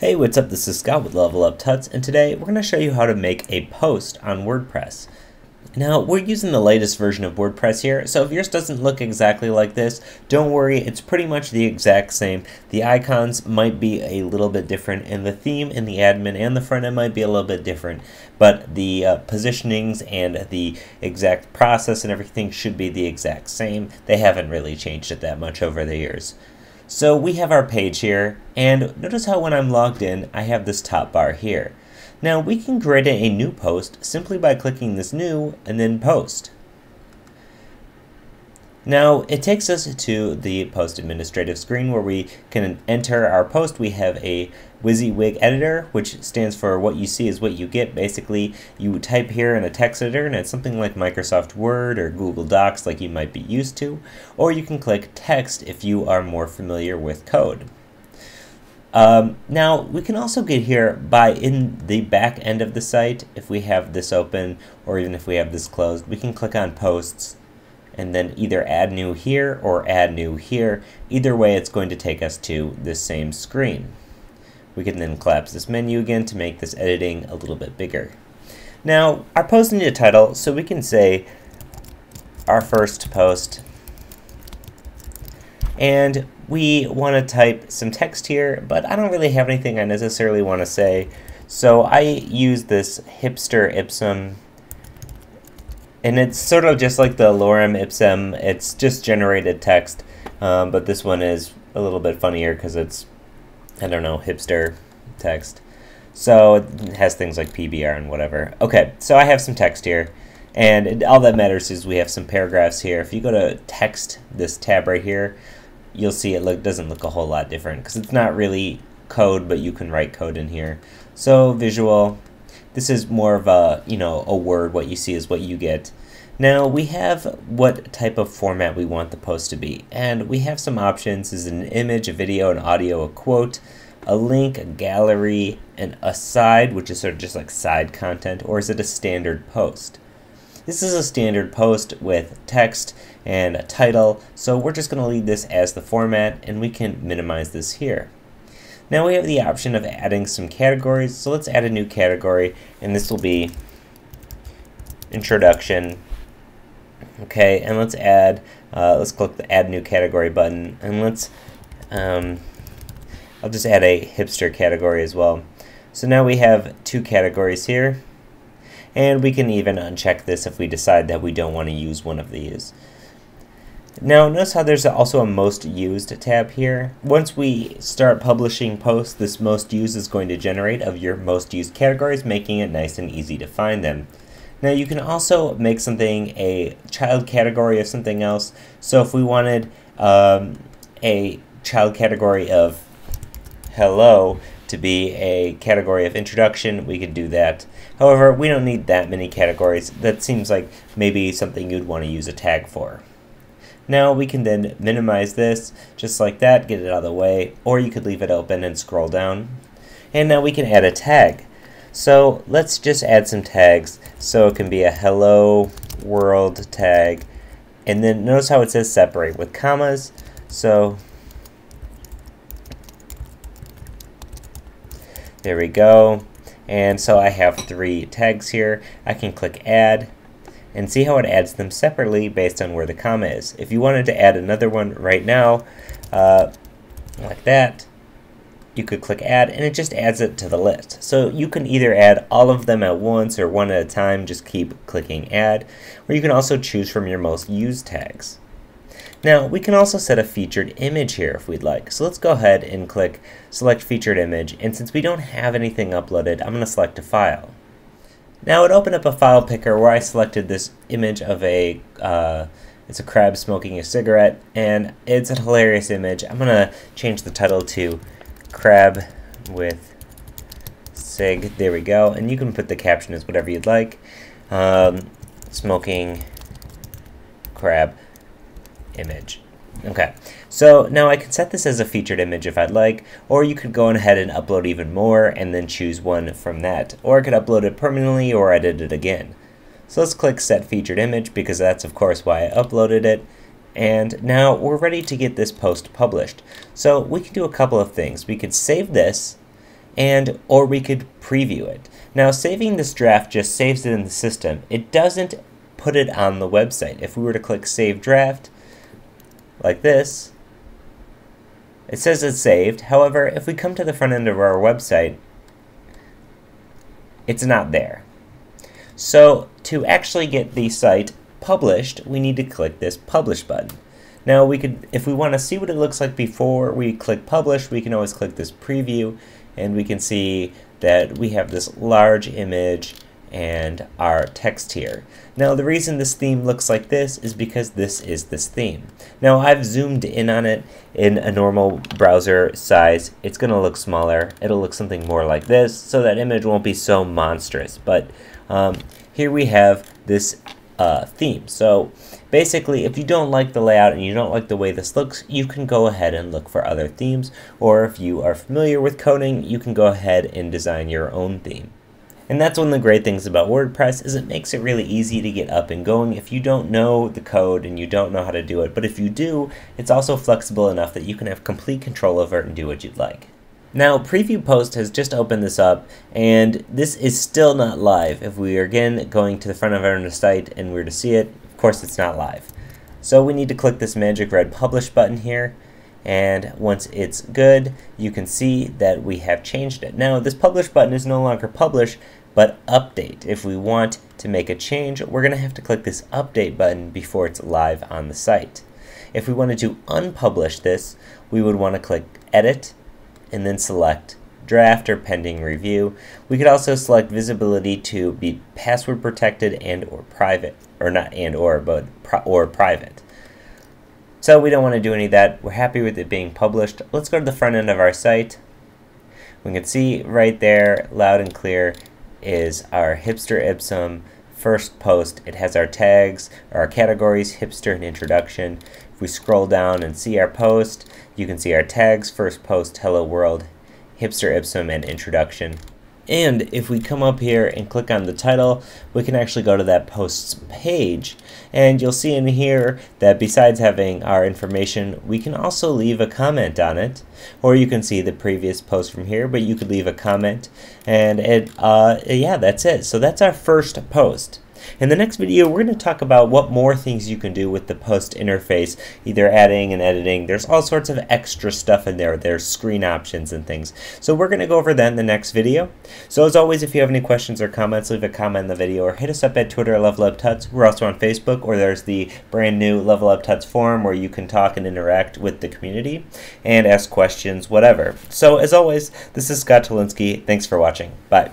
Hey, what's up? This is Scott with Level Up Tuts, and today we're going to show you how to make a post on WordPress. Now, we're using the latest version of WordPress here, so if yours doesn't look exactly like this, don't worry, it's pretty much the exact same. The icons might be a little bit different, and the theme and the admin and the front end might be a little bit different, but the uh, positionings and the exact process and everything should be the exact same. They haven't really changed it that much over the years. So we have our page here, and notice how when I'm logged in, I have this top bar here. Now we can create a new post simply by clicking this new and then post. Now it takes us to the post administrative screen where we can enter our post. We have a WYSIWYG editor, which stands for what you see is what you get. Basically, you type here in a text editor and it's something like Microsoft Word or Google Docs like you might be used to, or you can click text if you are more familiar with code. Um, now, we can also get here by in the back end of the site, if we have this open, or even if we have this closed, we can click on posts and then either add new here or add new here. Either way, it's going to take us to the same screen. We can then collapse this menu again to make this editing a little bit bigger. Now, our post needs a title, so we can say our first post. And we want to type some text here, but I don't really have anything I necessarily want to say. So I use this hipster ipsum and it's sort of just like the lorem ipsum. It's just generated text, um, but this one is a little bit funnier because it's, I don't know, hipster text. So it has things like PBR and whatever. Okay, so I have some text here. And it, all that matters is we have some paragraphs here. If you go to text, this tab right here, you'll see it look doesn't look a whole lot different because it's not really code, but you can write code in here. So visual, this is more of a, you know, a word. What you see is what you get. Now we have what type of format we want the post to be. And we have some options. Is an image, a video, an audio, a quote, a link, a gallery, and aside, which is sort of just like side content, or is it a standard post? This is a standard post with text and a title, so we're just going to leave this as the format, and we can minimize this here. Now we have the option of adding some categories, so let's add a new category, and this will be introduction. Okay, and let's add, uh, let's click the add new category button, and let's, um, I'll just add a hipster category as well. So now we have two categories here, and we can even uncheck this if we decide that we don't want to use one of these. Now notice how there's also a most used tab here. Once we start publishing posts, this most used is going to generate of your most used categories, making it nice and easy to find them. Now you can also make something a child category of something else. So if we wanted um, a child category of hello to be a category of introduction, we could do that. However, we don't need that many categories. That seems like maybe something you'd want to use a tag for. Now we can then minimize this just like that, get it out of the way, or you could leave it open and scroll down. And now we can add a tag. So let's just add some tags. So it can be a hello world tag. And then notice how it says separate with commas. So there we go. And so I have three tags here. I can click add and see how it adds them separately based on where the comma is. If you wanted to add another one right now, uh, like that, you could click add and it just adds it to the list. So you can either add all of them at once or one at a time, just keep clicking add, or you can also choose from your most used tags. Now we can also set a featured image here if we'd like. So let's go ahead and click select featured image and since we don't have anything uploaded, I'm going to select a file. Now it opened up a file picker where I selected this image of a, uh, it's a crab smoking a cigarette, and it's a hilarious image. I'm going to change the title to crab with sig. There we go. And you can put the caption as whatever you'd like. Um, smoking crab image. Okay, so now I can set this as a featured image if I'd like, or you could go ahead and upload even more and then choose one from that. Or I could upload it permanently or edit it again. So let's click set featured image because that's of course why I uploaded it. And now we're ready to get this post published. So we can do a couple of things. We could save this and or we could preview it. Now saving this draft just saves it in the system. It doesn't put it on the website. If we were to click save draft like this, it says it's saved. However, if we come to the front end of our website, it's not there. So to actually get the site published, we need to click this publish button. Now we could, if we want to see what it looks like before we click publish, we can always click this preview and we can see that we have this large image and our text here. Now the reason this theme looks like this is because this is this theme. Now I've zoomed in on it in a normal browser size. It's going to look smaller. It'll look something more like this so that image won't be so monstrous. But um, here we have this uh, theme. So basically if you don't like the layout and you don't like the way this looks, you can go ahead and look for other themes. Or if you are familiar with coding, you can go ahead and design your own theme. And that's one of the great things about WordPress is it makes it really easy to get up and going if you don't know the code and you don't know how to do it. But if you do, it's also flexible enough that you can have complete control over it and do what you'd like. Now, Preview Post has just opened this up, and this is still not live. If we are again going to the front of our site and we're to see it, of course it's not live. So we need to click this magic red publish button here, and once it's good, you can see that we have changed it. Now, this publish button is no longer publish, but update. If we want to make a change, we're going to have to click this update button before it's live on the site. If we wanted to unpublish this, we would want to click edit and then select draft or pending review. We could also select visibility to be password protected and or private, or not and or, but or private. So we don't want to do any of that. We're happy with it being published. Let's go to the front end of our site. We can see right there, loud and clear, is our hipster ipsum first post. It has our tags, our categories, hipster and introduction. If we scroll down and see our post, you can see our tags, first post, hello world, hipster ipsum, and introduction. And if we come up here and click on the title, we can actually go to that post's page. And you'll see in here that besides having our information, we can also leave a comment on it. Or you can see the previous post from here, but you could leave a comment. And it, uh, yeah, that's it. So that's our first post. In the next video, we're going to talk about what more things you can do with the post interface, either adding and editing. There's all sorts of extra stuff in there. There's screen options and things. So we're going to go over that in the next video. So as always, if you have any questions or comments, leave a comment in the video or hit us up at Twitter, Level Up Tuts. We're also on Facebook, or there's the brand new Level Up Tuts forum where you can talk and interact with the community and ask questions, whatever. So as always, this is Scott Tolinski. Thanks for watching. Bye.